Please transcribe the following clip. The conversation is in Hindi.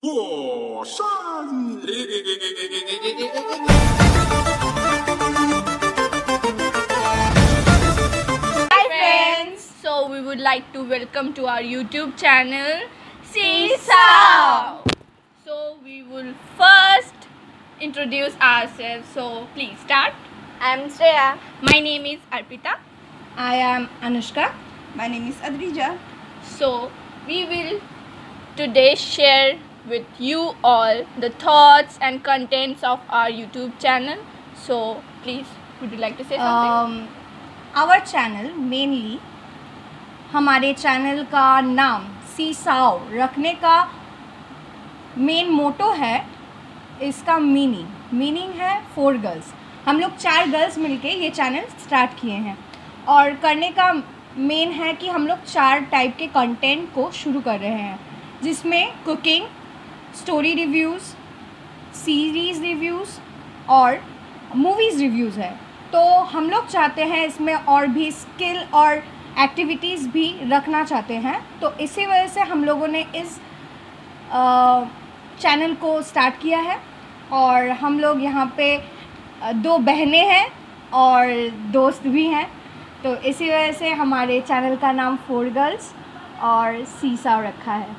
火山。Hi friends! So we would like to welcome to our YouTube channel Seesaw. So we will first introduce ourselves. So please start. I am Shreya. My name is Arpita. I am Anushka. My name is Adrija. So we will today share with you all the thoughts and contents of our YouTube channel. So please, would you like to say something? Um, our channel mainly हमारे चैनल का नाम सी साओ रखने का मेन मोटो है इसका मीनिंग मीनिंग है फोर गर्ल्स हम लोग चार गर्ल्स मिलके ये चैनल स्टार्ट किए हैं और करने का मेन है कि हम लोग चार टाइप के कंटेंट को शुरू कर रहे हैं जिसमें cooking story reviews series reviews और मूवीज़ रिव्यूज़ है। तो हम लोग चाहते हैं इसमें और भी स्किल और एक्टिविटीज़ भी रखना चाहते हैं। तो इसी वजह से हम लोगों ने इस चैनल को स्टार्ट किया है और हम लोग यहाँ पे दो बहनें हैं और दोस्त भी हैं। तो इसी वजह से हमारे चैनल का नाम फोर गर्ल्स और सीसा रखा है।